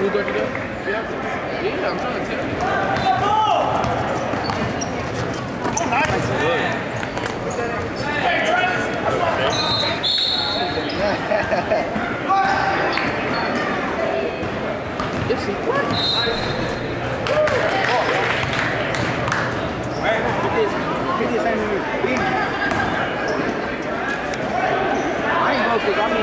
who got to there? Yeah. Yeah, I'm trying to tell you. Nice. This is what? I ain't go 'cause I